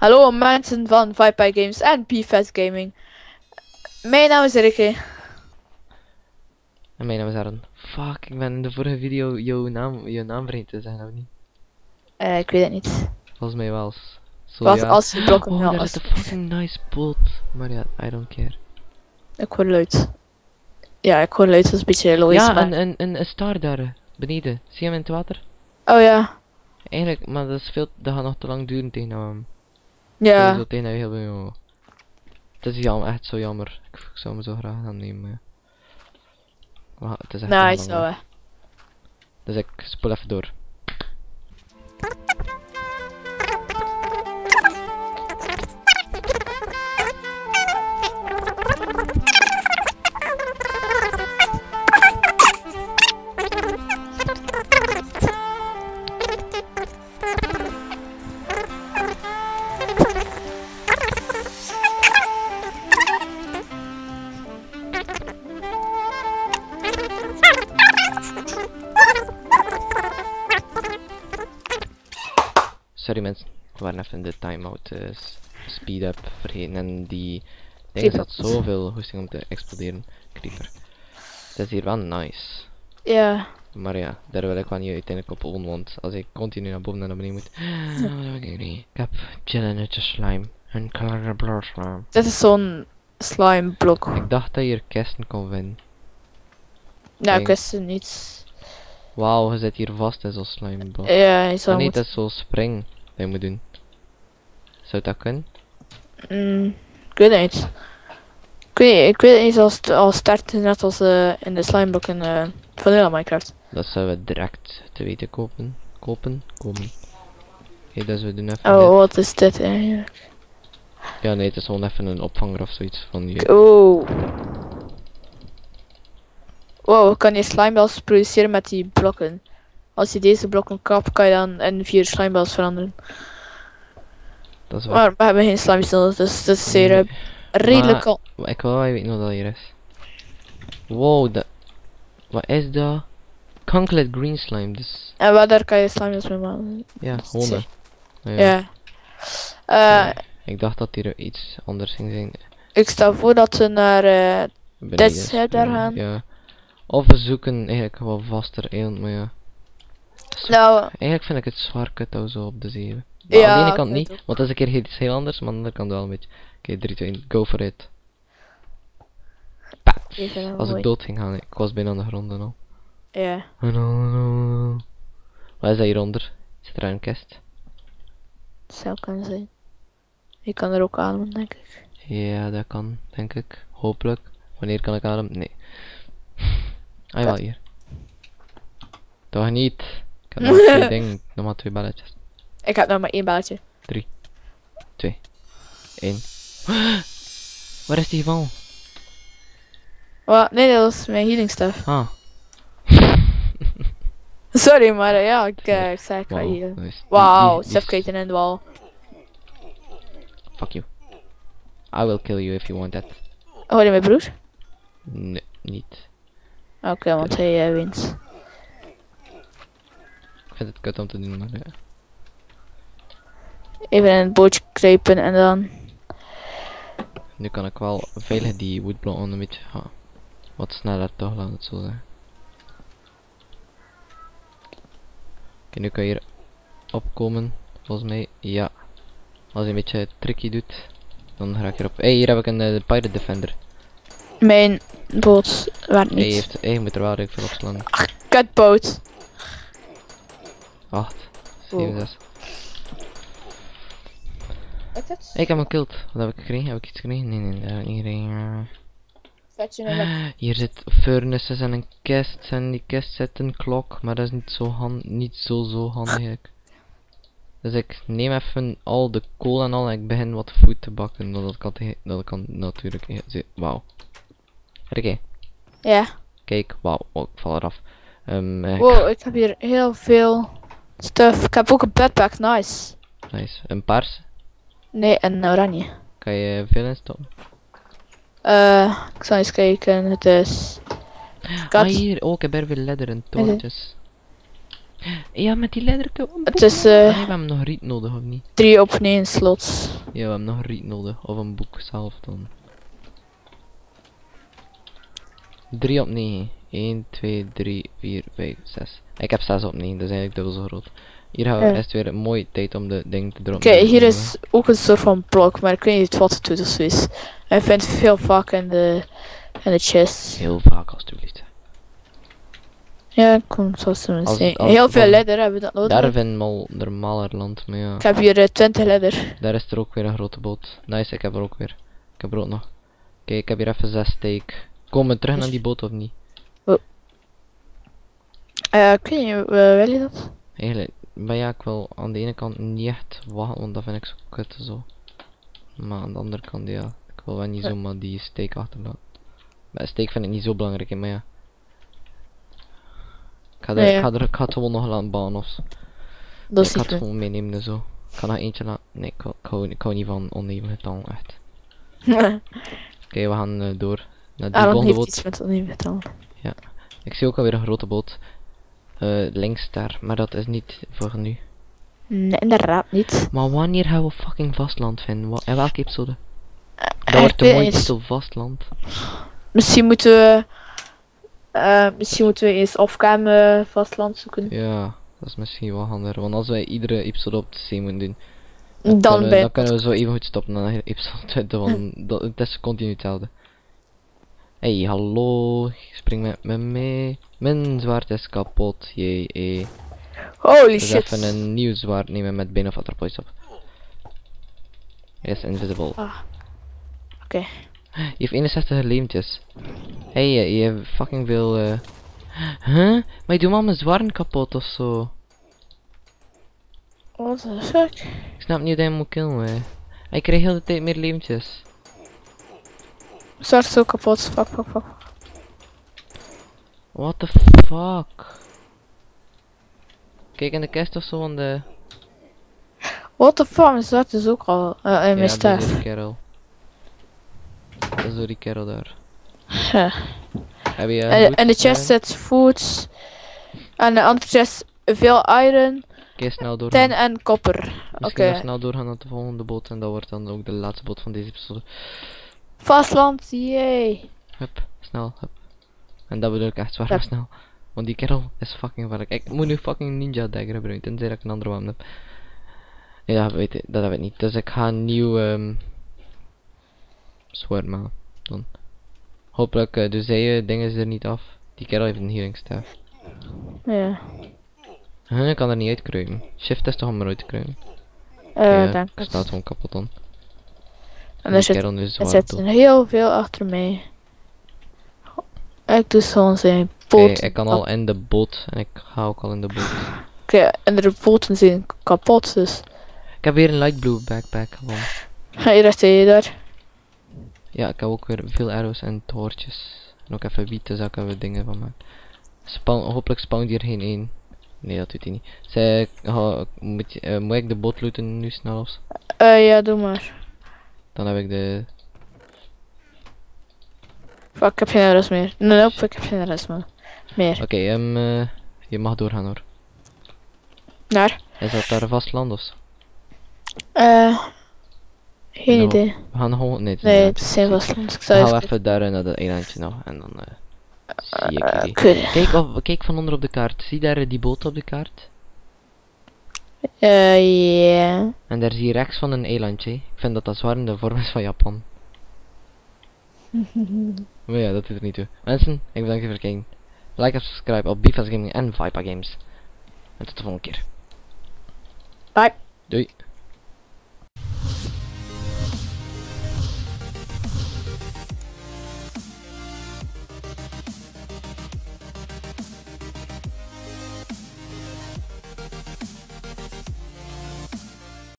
Hallo mensen van Vipai Games en PFS Gaming. Mijn naam is Ricky. En mijn naam is Aaron. Fuck, ik ben in de vorige video jouw naam, jouw naam vergeten te zeggen, of niet? Eh, ik weet het niet. Volgens mij wel. Wat ja. als je blokken Oh, dat als is een fucking nice boot. Maar ja, I don't care. Ik hoor luid. Ja, ik hoor luid, dat is een beetje logisch. ja, maar... een, een, een, star daar, beneden. Zie je hem in het water? Oh ja. Eigenlijk, maar dat is veel, dat gaat nog te lang duren tegen hem. Ja. Heel veel. Het is jammer, echt zo jammer. Ik, ik zou me zo graag aannemen. maar ja. Maar het is echt Nice, zo hè. Dus ik spoel even door. Sorry mensen, we waren even de timeout eh, s- speed up vergeten en die dingen Creeper. zat zoveel hoesting om te exploderen. Creeper. Het is hier wel nice. Ja. Maar ja, daar wil ik wel niet uiteindelijk op on, want als ik continu naar boven en naar beneden moet. ik niet. Ik heb Gelatinous slime. En color blur slime. Dit is zo'n slime blok. Ik dacht dat je hier kisten kon vinden. Ja, ik wist het niet. Wauw, je zit hier vast in zo'n slime blok. Ja, je Oh, zou nee, moeten... dat is zo'n spring je moet doen. Zou dat kunnen? Mm, ik weet het niet. Ik weet, ik weet niet als het al start net als eh, in de slimeblok in eh Vanilla Minecraft. Dat zouden we direct te weten kopen. Kopen? Komen. Oké, dus we doen even Oh, dit. wat is dit eigenlijk? Ja, nee, het is gewoon even een opvanger of zoiets van je. Oh. Wow, kan je slimebells produceren met die blokken. Als je deze blokken kapt, kan je dan in vier slimebells veranderen. Dat is waar. Maar we hebben geen slime nodig, dus dat is zeer eh, redelijk Maar- al. Ik wil wel weten wat dat hier is. Wow, dat... Wat is dat? Conkelet green slime, dus... En waar daar kan je slimebells mee maken. Ja, honden. Ja. Eh, Ik dacht dat hier iets anders ging zijn. ik stel voor dat we naar Beneden Dit daar gaan. Ja. Of we zoeken eigenlijk wel vaster eiland, maar ja. Nou, Eigenlijk vind ik het zwaar kut dat zo op de zee hebben. Ja, Maar aan de ene ik kant niet, want dat is een keer iets heel anders, maar aan de andere kant wel een beetje. Oké, 3, 2, 1, go for it. Als ik dood ging gaan, ik was bijna aan de grond en al. Ja. Wat is dat hieronder? Zit er een kist? Het zou kunnen zijn. Je kan er ook ademen, denk ik. Ja, dat kan, denk ik. Hopelijk. Wanneer kan ik ademen? Nee. Ah, wel hier. Toch niet. Ik heb nog maar twee dingen, nog maar twee balletjes. Ik heb nog maar één belletje. Eén. Waar is die gevallen? Wat? Nee, dat was mijn healing stuff. Ah. Sorry, maar ja, ik, eh, ik zei ik ga Wauw. hier. Wauw, is- suffocating in de wal. Fuck you. I will kill you if you want that. Hoor je mijn broer? Nee, niet. Oké, want hij eh, wint. Ik vind het kut om te doen, maar ja. Even in het bootje kruipen en dan... Nu kan ik wel veilig die woodblokken een beetje wat sneller toch, laat het zo zeggen. Oké, nu kan je hier opkomen, volgens mij. Ja. Als je een beetje tricky doet, dan raak je erop. Hé, hey, hier heb ik een eh, Pirate Defender. Mijn boot werkt Hij niet. heeft, hey, je moet er wel redelijk veel op slaan. Kutboot. 8, Wow. 7, 6. Wat is het? Ik heb hem gekillt. Wat heb ik gekregen? Heb ik iets gekregen? Nee, nee, dat heb ik niet gekregen. Hier zit furnaces en een kist en die kist zit een klok, maar dat is niet zo hand, niet zo zo handig. Dus ik neem even al de kool en al en ik begin wat food te bakken, dat kan, dat kan natuurlijk, wauw. Oké, Ja. kijk, wauw, oh, ik val eraf. Eh, Wow, ik heb hier heel veel stuff. Ik heb ook een backpack, nice. nice. Een paars, Nee, een oranje. kan je veel instoppen? Eh, ik zal eens kijken. Het is. Ah hier, oh ik heb er weer en toortjes. Ja, met die ladder Het is Nee, eh we hebben nog riet nodig, of niet? 3 op 9 slots. Ja, we hebben nog riet nodig. Of een boek zelf dan. 3 op 9. 1, 2, 3, 4, 5, 6. Ik heb 6 op 9, dat is eigenlijk dubbel zo groot. Hier gaan we, Ja. is het weer een mooie tijd om de ding te droppen. Kijk, hier is ook een soort van blok, maar ik weet niet wat het doet of zoiets. En ik vind het veel vaak in de, in de chest. Heel vaak, alstublieft. Ja, ik kom zo te Als- zeggen. Heel veel ledder hebben we dat nodig. Daar vind ik al normaler land, maar ja. Ik heb hier eh, 20 ledder. Daar is er ook weer een grote boot. Nice, ik heb er ook weer. Ik heb er ook nog. Kijk, ik heb hier even 6 steak. Komen we terug naar die boot of niet? Eh, ik weet niet, eh, wil je dat? Eigenlijk, maar ja, ik wil aan de ene kant niet echt wachten, want dat vind ik zo kut zo. Maar aan de andere kant, ja, ik wil wel niet Ja. zomaar die steak achterlaten. Maar steak vind ik niet zo belangrijk, maar ja. Ik ga, er, Ja, ja. Ik, ga er, ik ga het gewoon nog laten baan of. Dat ik ga het gewoon meenemen en zo. Ik ga nog eentje laten. Nee, ik ik hou, ik hou niet van oneven getallen, echt. Oké, we gaan eh, door naar die Aaron volgende heeft boot. iets met oneven vertellen. Ik zie ook alweer een grote boot. Eh, links daar, maar dat is niet voor nu. Nee, inderdaad niet. Maar wanneer gaan we fucking vastland vinden? Wa in welke episode? Dat Eh, wordt de mooie titel vastland. Misschien moeten we... eh, misschien moeten we eens off-cam eh, vastland zoeken. Ja, dat is misschien wel handiger. Want als wij iedere episode op de zee moeten doen, Dan kunnen we, bij... dan kunnen we zo even goed stoppen naar episode 20. Want dat, het is continu hetzelfde. Hey, hallo. Spring met me mee. Mijn zwaard is kapot. Jee, eh. Holy Dus shit. even een nieuw zwaard nemen met been of attrapoise op. Yes, invisible. Ah. Oké. Je heeft 61 leemtjes. Hey, eh, je hebt fucking veel eh Huh? Maar je doet al mijn zwaarden kapot of zo. What the fuck? Ik snap niet hoe hij moet killen, hè. Hij krijgt heel de tijd meer leemtjes. Zwart zo kapot. Fuck, fuck, fuck. What the fuck? Kijk in de kist of zo, want de... What the fuck? Mijn zwart is ook al eh, mijn ja, dat is kerel. Dat is door die kerel daar. Ja. Heb je En, de chest zit foods. En de andere chest veel iron, Oké, snel tin doorgaan. en kopper. Oké. Nog snel doorgaan naar de volgende boot en dat wordt dan ook de laatste boot van deze episode. Vastland, yay. Hup, snel, hup. En dat bedoel ik echt zwaar Ja. snel. Want die kerel is fucking gevaarlijk. Ik moet nu fucking ninja dagger gebruiken, tenzij dat ik een andere wapen heb. Nee, dat weet ik, dat heb ik niet. Dus ik ga een nieuw um, sword maken. Dan. Hopelijk uh, de zeeën dingen er niet af. Die kerel heeft een healingstaaf. Ja. Huh, ik kan er niet uitkruipen. Shift is toch om eruit te kruipen? Eh, ja, denk ik het. staat gewoon kapot dan. En er zit, er zit heel veel achter mij. Ik doe gewoon zijn poot. ik kan al in de boot. En ik ga ook al in de boot. Oké, en de poten zijn kapot, dus. Ik heb weer een light blue backpack. Ga je recht je daar? Ja, ik heb ook weer veel arrows en toortjes. En ook even wiet, daar kunnen we dingen van maken. Spawn, hopelijk spawnt hier geen één. Nee, dat doet hij niet. Zij, ga- moet, eh, moet ik de boot looten nu snel of? Eh, ja, doe maar. Dan heb ik de... Fuck, ik heb geen meer. Nee, nope, ik heb geen rest meer. Meer. Oké, eh, je mag doorgaan hoor. Naar? Is dat daar vast land of? Eh. Geen Nou, idee. We gaan gewoon... Nee, het is Nee, het is geen vastland. Ik zou gaan we eens even daar naar dat eilandje nog. En dan eh zie ik. Kut. Kijk, of, kijk van onder op de kaart. Zie daar die boot op de kaart? Eh, ja. En daar zie je rechts van een eilandje. Ik vind dat dat zwaar in de vorm is van Japan. maar ja, dat doet er niet toe. Mensen, ik bedank je voor het kijken. Like en subscribe op Bifas Gaming en Vipa Games. En tot de volgende keer. Bye. Doei.